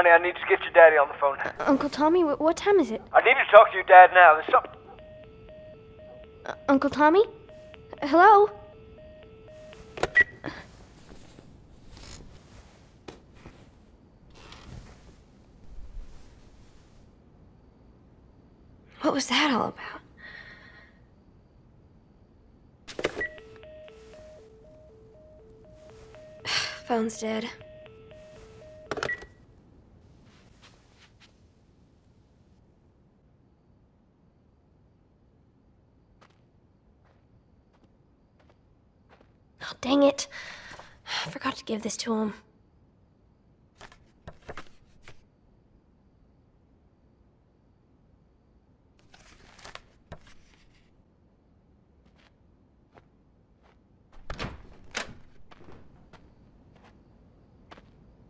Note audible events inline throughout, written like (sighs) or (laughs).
Honey, I need to get your daddy on the phone. Uncle Tommy, wh- what time is it? I need to talk to your dad now. There's something. Uh, Uncle Tommy? Hello? What was that all about? (sighs) Phone's dead. Oh, dang it. I forgot to give this to him.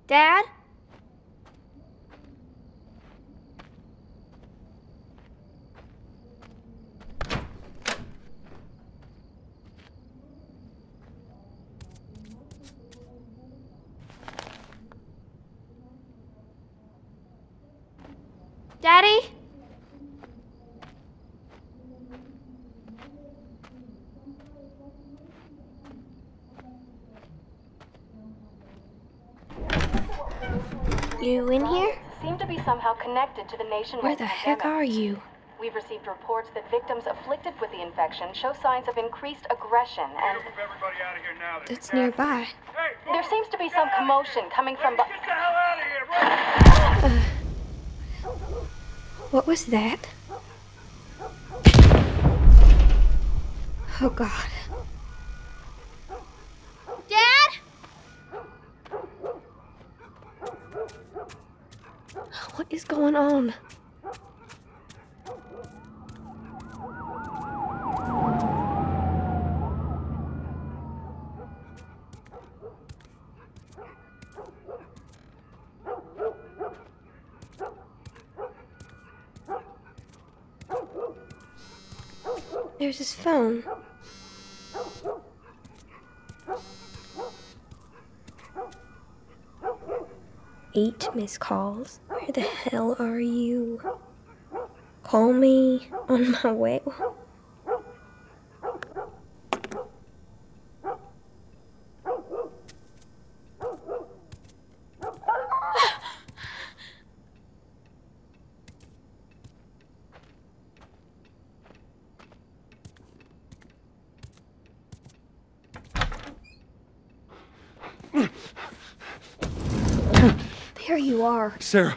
Dad? Daddy? You in here? seem to be somehow connected to the nationwide Where the heck are you? We've received reports that victims afflicted with the infection show signs of increased aggression, and everybody out of here now. It's nearby. Hey, there seems to be some commotion coming from. get the hell out of here, run! What was that? Oh, God. Dad? What is going on? There's his phone. Eight missed calls. Where the hell are you? Call me on my way. There you are. Sarah,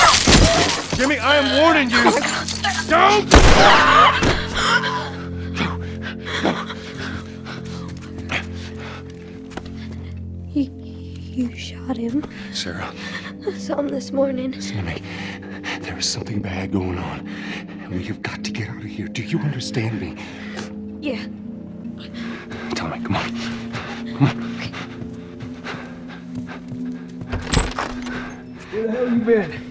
Jimmy, I am warning you! Don't! You, you shot him. Sarah, I saw him this morning. listen to me. There is something bad going on. And we have got to get out of here. Do you understand me? Yeah. Tommy, come on. Come on. Okay. Where the hell you been?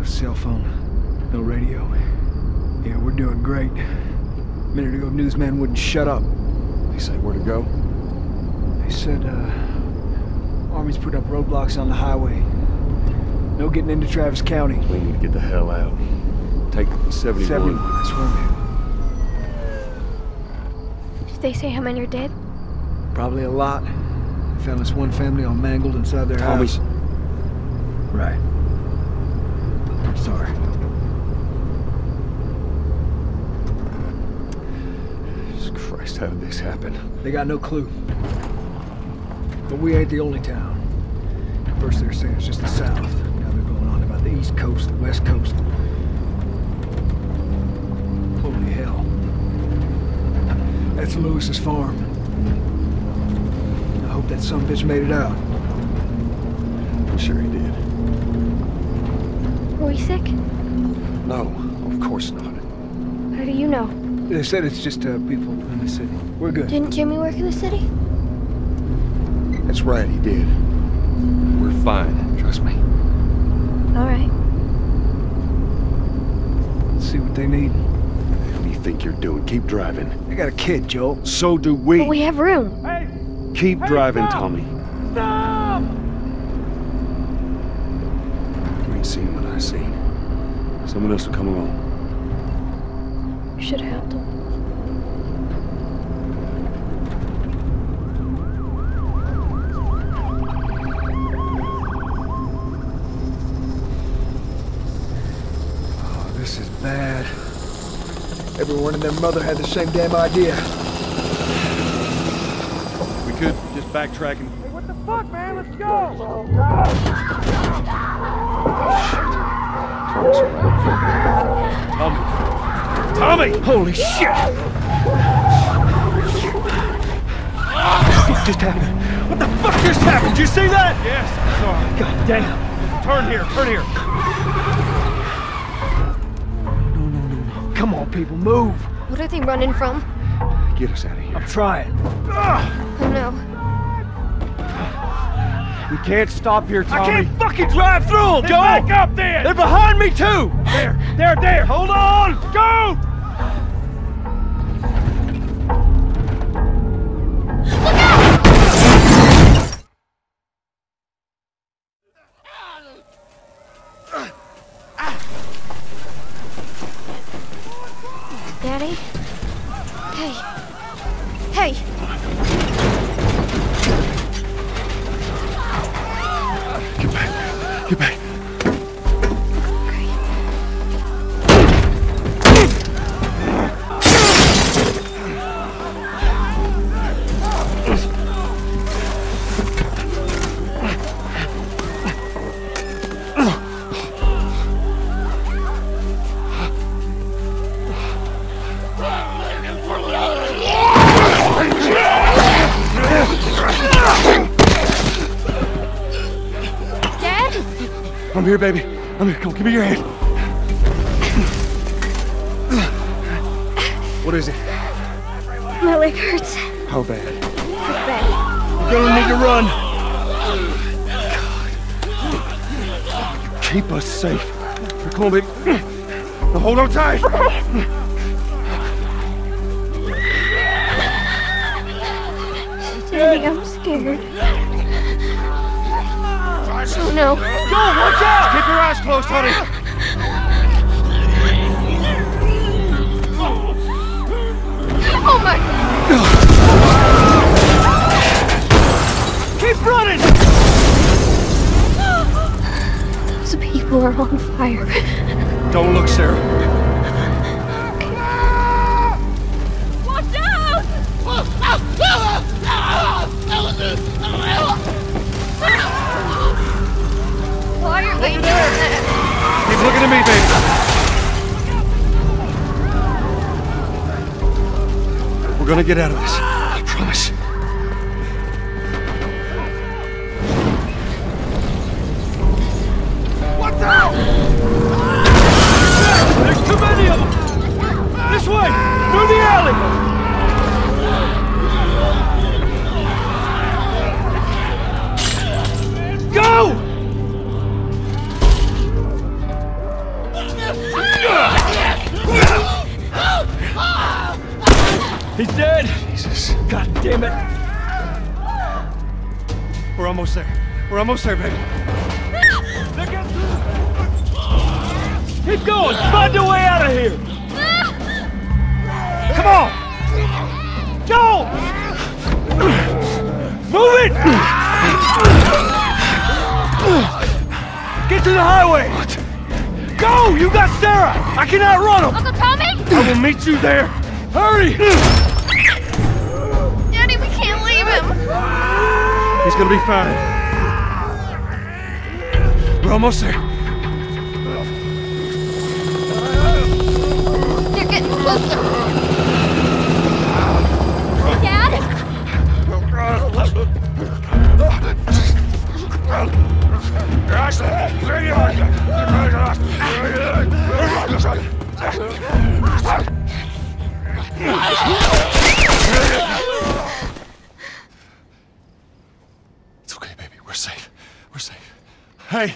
No cell phone. No radio. Yeah, we're doing great. A minute ago, newsman wouldn't shut up. They say where to go? They said, uh, Army's put up roadblocks on the highway. No getting into Travis County. We need to get the hell out. Take 71. 71, that's where I'm. Did they say how many are dead? Probably a lot. Found this one family all mangled inside their Tommy's. house. Right. I'm sorry. Jesus Christ, how did this happen? They got no clue. But we ain't the only town. First they're saying it's just the south. Now they're going on about the east coast, the west coast. Holy hell. That's Lewis's farm. I hope that some bitch made it out. I'm sure he did. Were we sick? No, of course not. How do you know? They said it's just uh, people in the city. We're good. Didn't Jimmy work in the city? That's right, he did. We're fine, trust me. All right. Let's see what they need. What do you think you're doing? Keep driving. I got a kid, Joe. So do we. But we have room. Hey! Keep driving, Tommy. Stop! You ain't seen what I seen. Someone else will come along. You should have helped him. Oh, this is bad. Everyone and their mother had the same damn idea. We could just backtrack and Hey, What the fuck, man? Let's go! Oh, Tommy! Tommy! Holy shit! What just happened? What the fuck just happened? Did you see that? Yes, sorry. God damn. Turn here, turn here. No, no, no, no. Come on, people, move. What are they running from? Get us out of here. I'm trying. Oh no. We can't stop here, Tommy. I can't fucking drive through them, Joel! back up there! They're behind me, too! There, there, there! Hold on! Go! Here, baby. I'm here. Come on, give me your hand. What is it? My leg hurts. How bad? Pretty bad. You're gonna need to run. God. Keep us safe. Come on, baby. Now hold on tight. Daddy, I'm scared. Oh no. Go, watch out! Keep your eyes closed, honey. Oh my. Keep running! Those people are on fire. Don't look, Sarah. Keep looking at me, baby. We're gonna get out of this. I promise. What the? There's too many of them! This way! Through the alley! Almost there, baby. Keep going! Find your way out of here! Come on! Go! Move it! Get to the highway! What? Go! You got Sarah! I cannot run him! Uncle Tommy? I will meet you there! Hurry! Daddy, we can't leave him. He's gonna be fine. We're almost there. They're getting closer. Dad? It's okay, baby. We're safe. We're safe. Hey,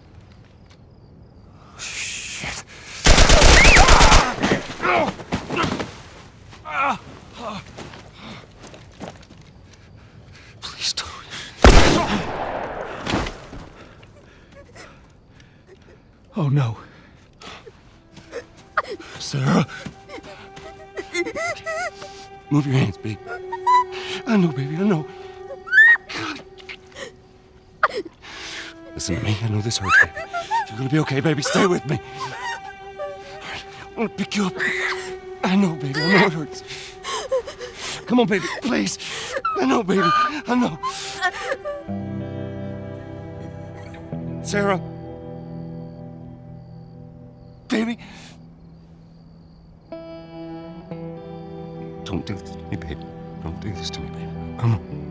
Shit. Please don't. Oh no. Sarah. Move your hands, baby. I know, baby, I know. God. Listen to me. I know this hurts, baby. You're gonna be okay, baby. Stay with me. I'm gonna pick you up. I know, baby. I know it hurts. Come on, baby. Please. I know, baby. I know. Sarah. Baby. Don't do this to me, baby. Don't do this to me, baby. Come on.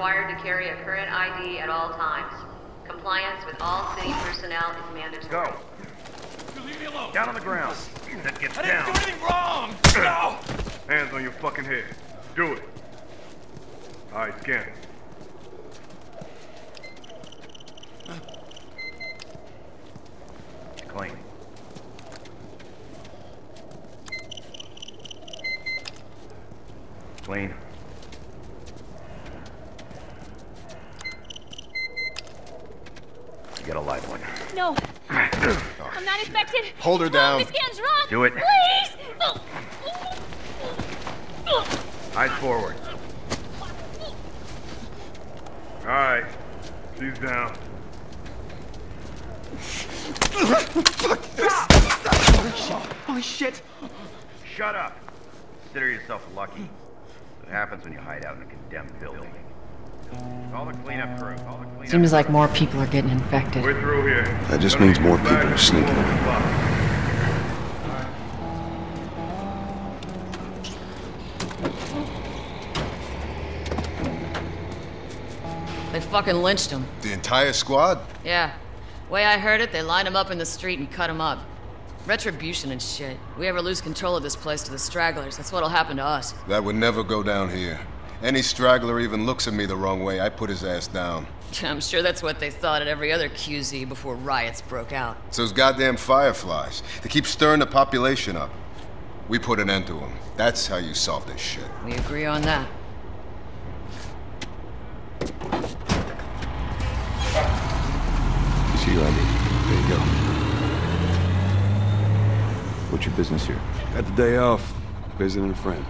Required to carry a current ID at all times. Compliance with all city personnel is mandatory. Go. leave me alone. Down on the ground. Then get I down. didn't do anything wrong. (clears throat) No. Hands on your fucking head. Do it. All right, scan it. Clean. Clean. You got a live one. No. I'm not infected. Hold her No, down. This scan's wrong. Do it. Please. Eyes forward. All right. She's down. Holy shit! Shut up. Consider yourself lucky. It happens when you hide out in a condemned building. Seems like more people are getting infected. We're through here. That just means more people are sneaking. They fucking lynched him. The entire squad? Yeah. Way I heard it, they lined him up in the street and cut him up. Retribution and shit. We ever lose control of this place to the stragglers, that's what'll happen to us. That would never go down here. Any straggler even looks at me the wrong way, I put his ass down. (laughs) I'm sure that's what they thought at every other QZ before riots broke out. It's those goddamn fireflies. They keep stirring the population up. We put an end to them. That's how you solve this shit. We agree on that. It's your ID. There you go. What's your business here? Got the day off. Visiting a friend.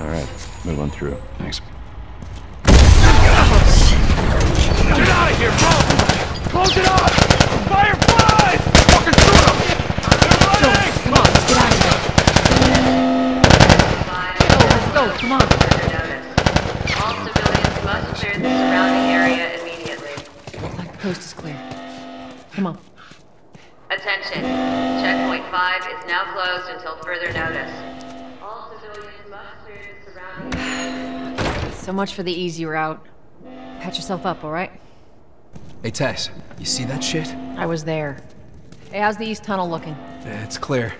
All right, move on through. Thanks. Get out of here, bro! Close it up! Fireflies! Fucking shoot them! They're running! Come on, let's get out of here. Go, let's go, come on. All civilians must clear the surrounding area immediately. Looks like the coast is clear. Come on. Attention. Checkpoint 5 is now closed until further notice. All civilians must clear the surrounding area. So much for the easy route. Patch yourself up, all right? Hey, Tess, you see that shit? I was there. Hey, how's the east tunnel looking? It's clear.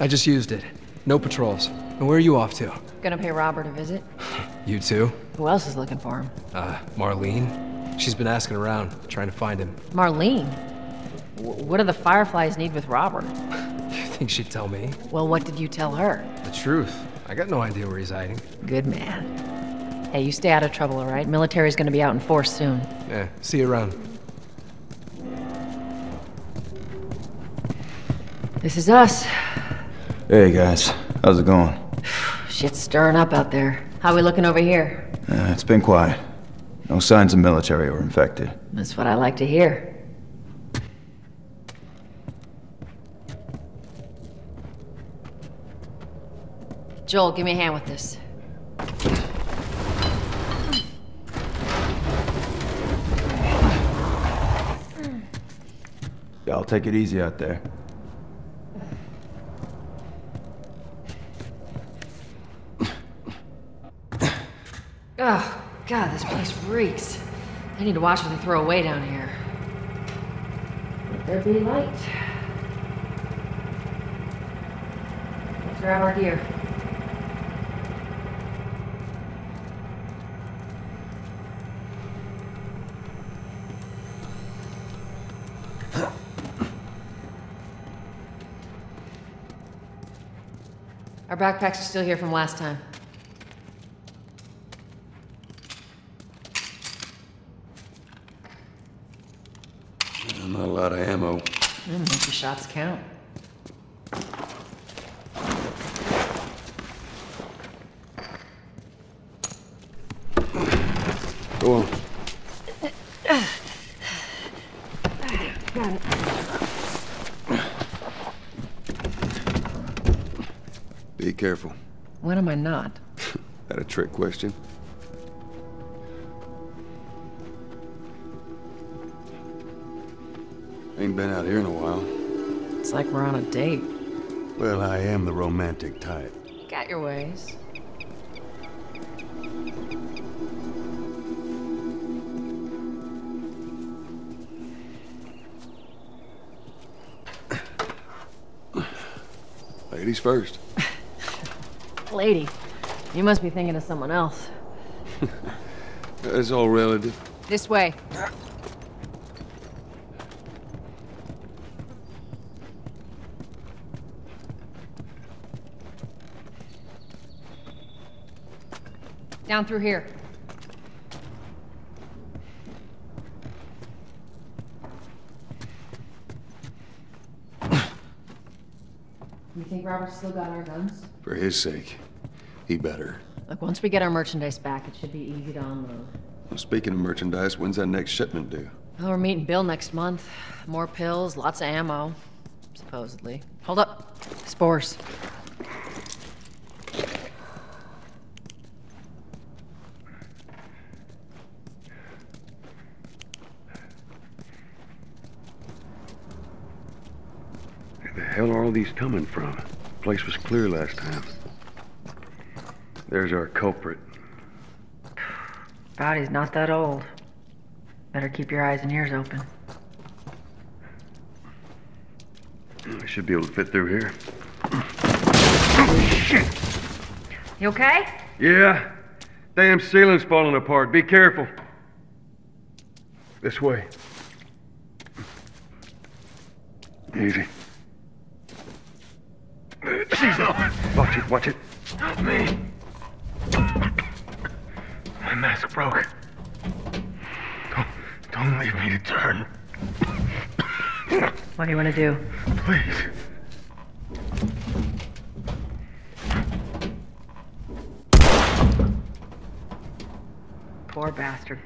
I just used it. No patrols. And where are you off to? Gonna pay Robert a visit? (laughs) You too? Who else is looking for him? Uh, Marlene? She's been asking around, trying to find him. Marlene? W- what do the Fireflies need with Robert? (laughs) You think she'd tell me? Well, what did you tell her? The truth. I got no idea where he's hiding. Good man. Hey, you stay out of trouble, all right? Military's gonna be out in force soon. Yeah, see you around. This is us. Hey guys, how's it going? (sighs) Shit's stirring up out there. How we looking over here? Uh, it's been quiet. No signs of military or infected. That's what I like to hear. Joel, give me a hand with this. Y'all take it easy out there. Oh, God, this place reeks. I need to watch what they throw away down here. Let there be light. Let's grab our gear. Backpacks are still here from last time. Not a lot of ammo. Mm, make your shots count. Go on. Got it. Be careful. When am I not? (laughs) That a trick question? Ain't been out here in a while. It's like we're on a date. Well, I am the romantic type. Got your ways. Ladies first. Lady, you must be thinking of someone else. (laughs) That's all relative. This way. Down through here. Think Robert's still got our guns? For his sake, he better. Look, once we get our merchandise back, it should be easy to unload. Well, speaking of merchandise, when's that next shipment due? Well, we're meeting Bill next month. More pills, lots of ammo. Supposedly. Hold up. Spores. Where the hell are all these coming from? place was clear last time. There's our culprit. Body's not that old. Better keep your eyes and ears open. I should be able to fit through here. Oh, Shit. You okay? Yeah. Damn ceiling's falling apart. Be careful. This way. Easy it. It. Watch it, watch it. Help me. My mask broke. Don't, don't leave me to turn. What do you want to do? Please. Poor bastard.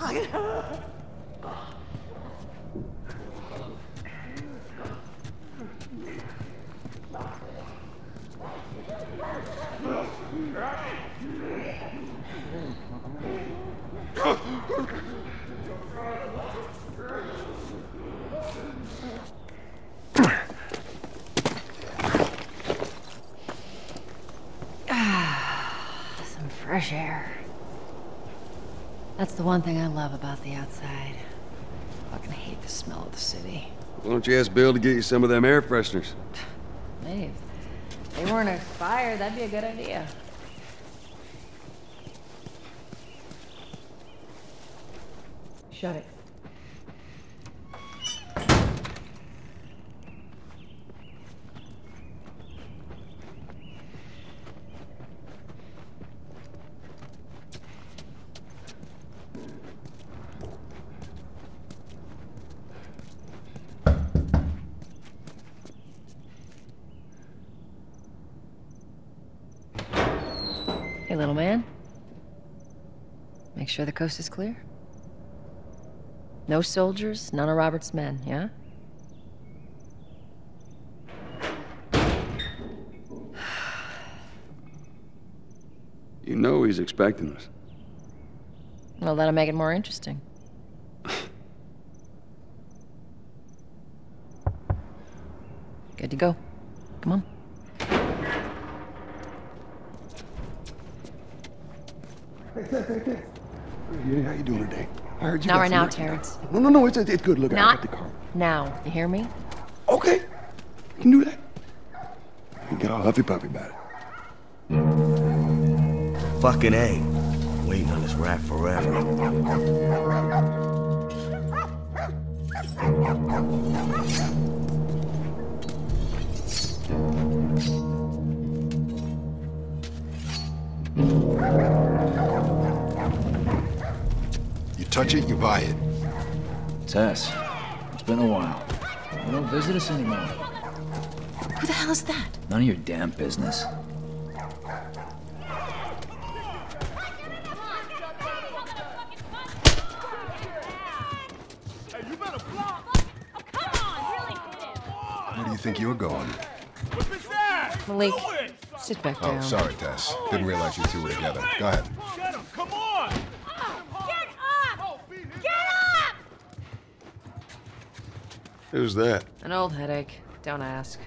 Ha ha ha! That's the one thing I love about the outside. Fucking hate the smell of the city. Why don't you ask Bill to get you some of them air fresheners? (sighs) Maybe. If they weren't expired, that'd be a good idea. Shut it. Little man. Make sure the coast is clear. No soldiers, none of Robert's men, yeah? (sighs) You know he's expecting us. Well, that'll make it more interesting. Good to go. Come on. Yeah, how you doing today? I heard you Not right now, work. Terrence. No, no, no, it's, it's good. Look, I got the car. now. You hear me? Okay. You can do that. You get all huffy puffy about it. Fucking A. Waiting on this rat forever. Touch it, you buy it. Tess, it's been a while. You don't visit us anymore. Who the hell is that? None of your damn business. Where do you think you're going? Malik, sit back oh, down. Oh, sorry, Tess. Didn't realize you two were together. Go ahead. Who's that? An old headache. Don't ask.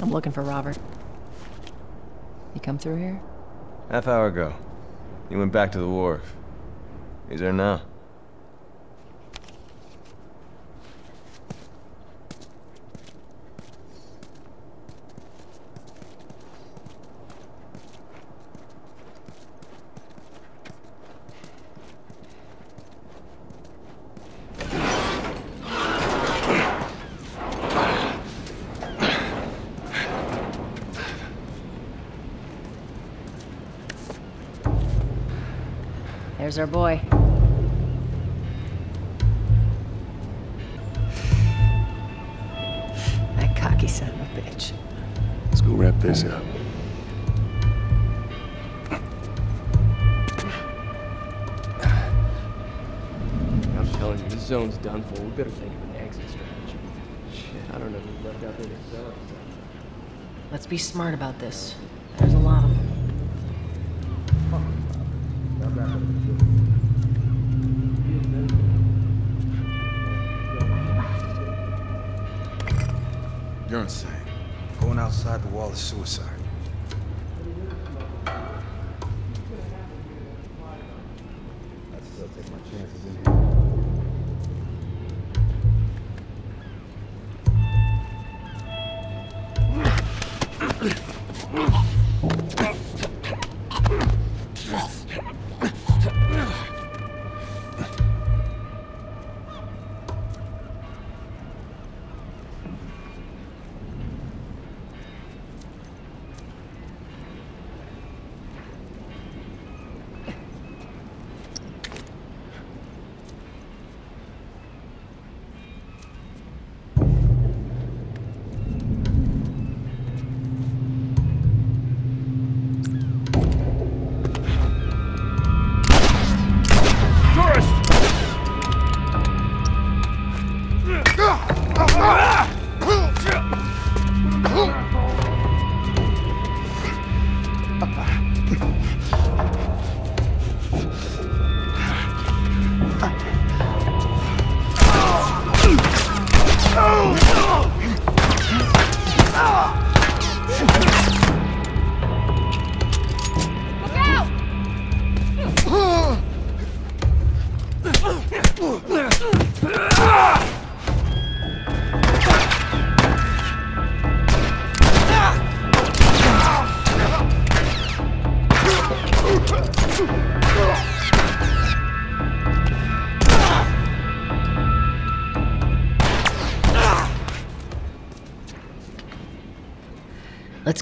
I'm looking for Robert. He come through here? Half hour ago. He went back to the wharf. He's there now. Our boy. That cocky son of a bitch. Let's go wrap this up. I'm telling you, this zone's done for. We better think of an exit strategy. Shit, I don't know who's left out there. Let's be smart about this. Take my chances in here. Let's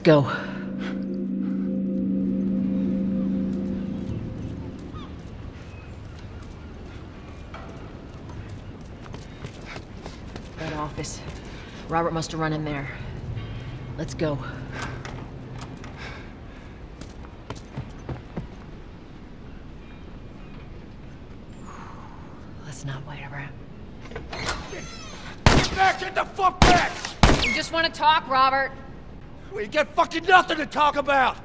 go. That office. Robert must have run in there. Let's go. Let's not wait around. Get back! Get the fuck back! We just want to talk, Robert. We get fucking nothing to talk about!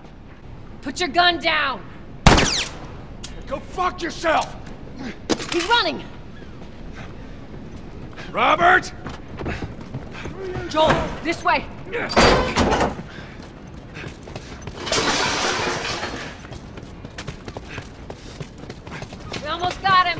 Put your gun down! Go fuck yourself! He's running! Robert! Joel, this way! We almost got him!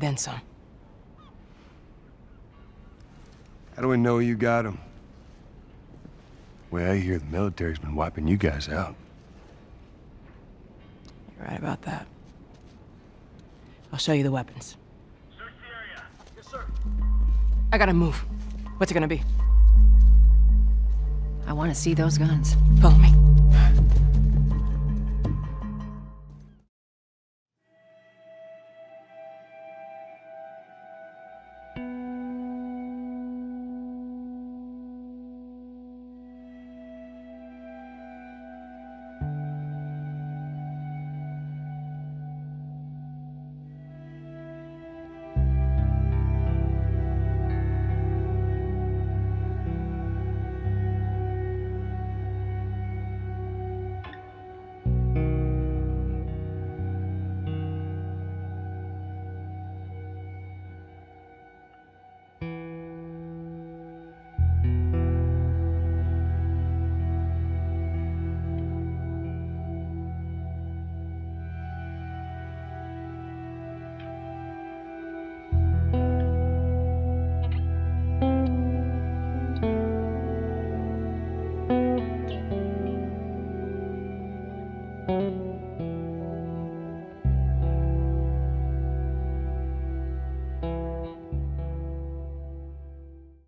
then some. How do we know you got them? Well, I hear the military's been wiping you guys out. You're right about that. I'll show you the weapons. Search the area. Yes, sir. I gotta move. What's it gonna be? I want to see those guns. Follow me.